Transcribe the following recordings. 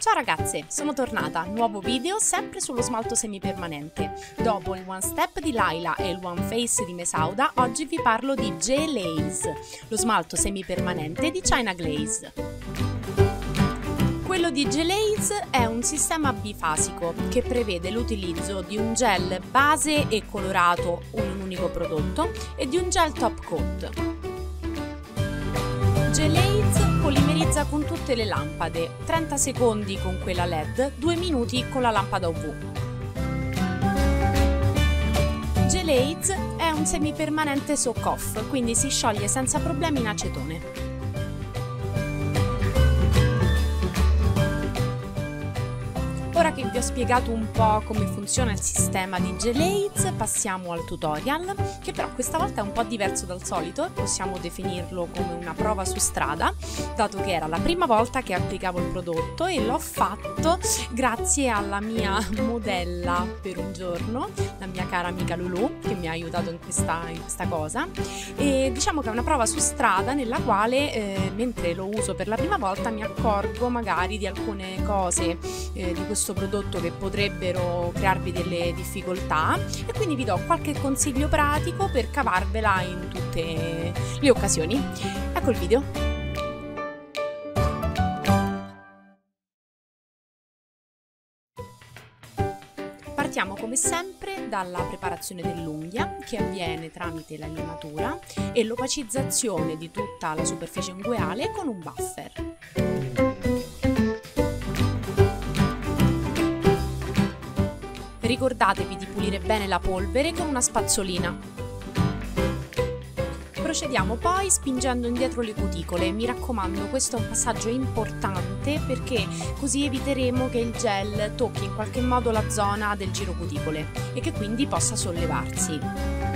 Ciao ragazze, sono tornata, nuovo video sempre sullo smalto semipermanente. Dopo il One Step di Laila e il One Face di Mesauda, oggi vi parlo di G-Laze, lo smalto semipermanente di China Glaze. Quello di G-Laze è un sistema bifasico che prevede l'utilizzo di un gel base e colorato in un unico prodotto e di un gel top coat. G-Laze polimerizza con tutte le lampade, 30 secondi con quella LED, 2 minuti con la lampada UV. Gelaze è un semipermanente soak off, quindi si scioglie senza problemi in acetone. Che vi ho spiegato un po' come funziona il sistema di Gelades, passiamo al tutorial, che però questa volta è un po' diverso dal solito possiamo definirlo come una prova su strada, dato che era la prima volta che applicavo il prodotto e l'ho fatto grazie alla mia modella per un giorno, la mia cara amica Lulu, che mi ha aiutato in questa, in questa cosa. E diciamo che è una prova su strada nella quale, eh, mentre lo uso per la prima volta, mi accorgo magari di alcune cose eh, di questo questo prodotto che potrebbero crearvi delle difficoltà e quindi vi do qualche consiglio pratico per cavarvela in tutte le occasioni. Ecco il video. Partiamo come sempre dalla preparazione dell'unghia che avviene tramite la limatura e l'opacizzazione di tutta la superficie ungueale con un buffer. Ricordatevi di pulire bene la polvere con una spazzolina. Procediamo poi spingendo indietro le cuticole, mi raccomando questo è un passaggio importante perché così eviteremo che il gel tocchi in qualche modo la zona del giro cuticole e che quindi possa sollevarsi.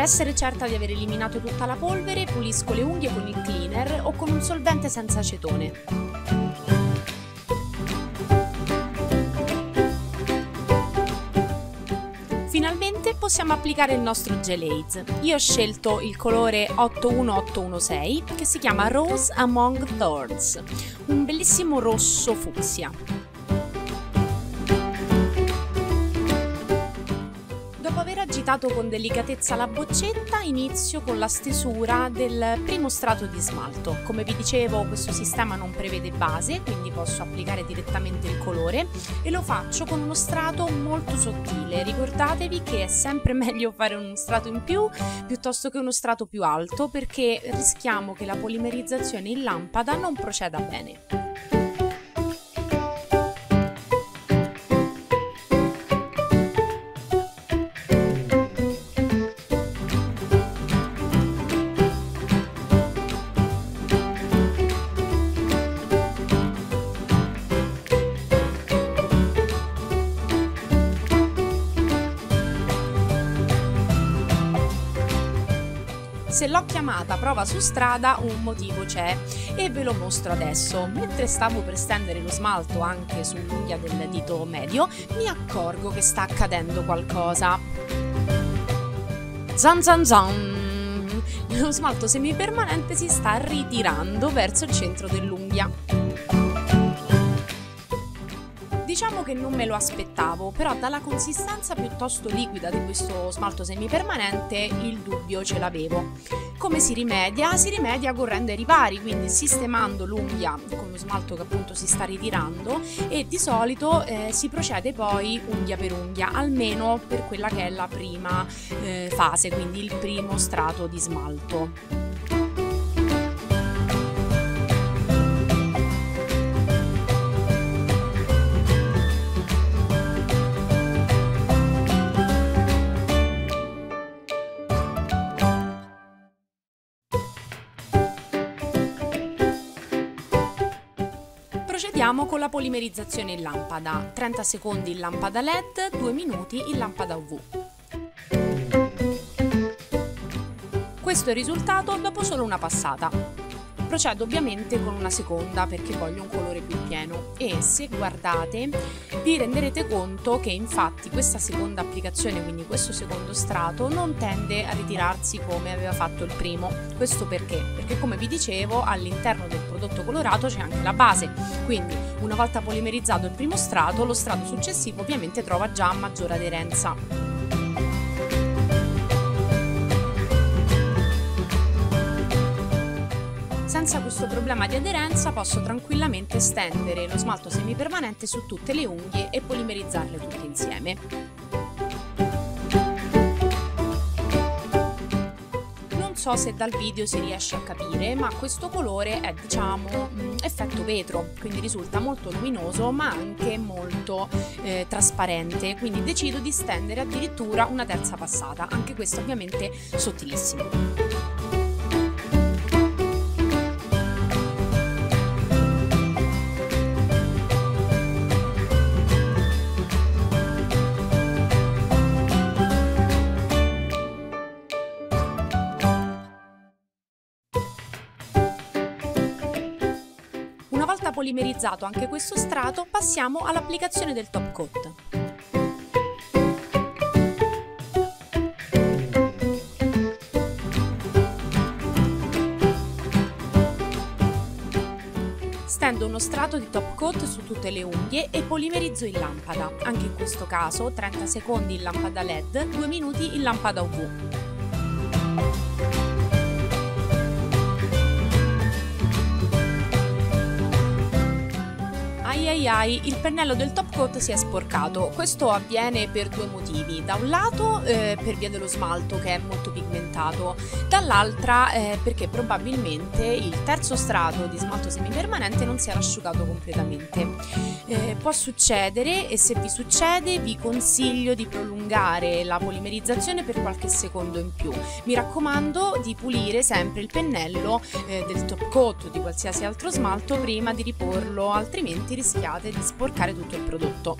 Essere certa di aver eliminato tutta la polvere, pulisco le unghie con il cleaner o con un solvente senza acetone. Finalmente possiamo applicare il nostro Gelade. Io ho scelto il colore 81816 che si chiama Rose Among Thorns, un bellissimo rosso fucsia. Agitato con delicatezza la boccetta, inizio con la stesura del primo strato di smalto. Come vi dicevo questo sistema non prevede base, quindi posso applicare direttamente il colore e lo faccio con uno strato molto sottile. Ricordatevi che è sempre meglio fare uno strato in più piuttosto che uno strato più alto perché rischiamo che la polimerizzazione in lampada non proceda bene. Se l'ho chiamata prova su strada un motivo c'è e ve lo mostro adesso. Mentre stavo per stendere lo smalto anche sull'unghia del dito medio, mi accorgo che sta accadendo qualcosa. Zan zan zan! Lo smalto semipermanente si sta ritirando verso il centro dell'unghia. Diciamo che non me lo aspettavo, però dalla consistenza piuttosto liquida di questo smalto semipermanente il dubbio ce l'avevo. Come si rimedia? Si rimedia correndo ai ripari, quindi sistemando l'unghia con lo smalto che appunto si sta ritirando e di solito eh, si procede poi unghia per unghia, almeno per quella che è la prima eh, fase, quindi il primo strato di smalto. Procediamo con la polimerizzazione in lampada, 30 secondi in lampada LED, 2 minuti in lampada UV. Questo è il risultato dopo solo una passata. Procedo ovviamente con una seconda perché voglio un colore più pieno e se guardate vi renderete conto che infatti questa seconda applicazione, quindi questo secondo strato, non tende a ritirarsi come aveva fatto il primo. Questo perché? Perché come vi dicevo all'interno del prodotto colorato c'è anche la base, quindi una volta polimerizzato il primo strato, lo strato successivo ovviamente trova già maggiore aderenza. Senza questo problema di aderenza posso tranquillamente stendere lo smalto semipermanente su tutte le unghie e polimerizzarle tutte insieme. Non so se dal video si riesce a capire, ma questo colore è diciamo mm, effetto vetro, quindi risulta molto luminoso ma anche molto eh, trasparente, quindi decido di stendere addirittura una terza passata, anche questo ovviamente sottilissimo. Polimerizzato anche questo strato, passiamo all'applicazione del top coat. Stendo uno strato di top coat su tutte le unghie e polimerizzo in lampada, anche in questo caso 30 secondi in lampada LED, 2 minuti in lampada UV. Ai ai il pennello del top coat si è sporcato. Questo avviene per due motivi. Da un lato eh, per via dello smalto che è molto pigmentato, dall'altra eh, perché probabilmente il terzo strato di smalto semipermanente non si era asciugato completamente. Eh, può succedere e se vi succede vi consiglio di prolungare la polimerizzazione per qualche secondo in più. Mi raccomando di pulire sempre il pennello eh, del top coat o di qualsiasi altro smalto prima di riporlo, altrimenti rischiate di sporcare tutto il prodotto.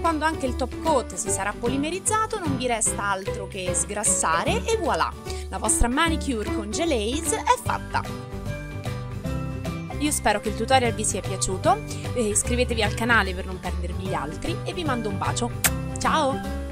Quando anche il top coat si sarà polimerizzato non vi resta altro che sgrassare e voilà! La vostra manicure con Gelaze è fatta! Io spero che il tutorial vi sia piaciuto, iscrivetevi al canale per non perdervi gli altri e vi mando un bacio. Ciao!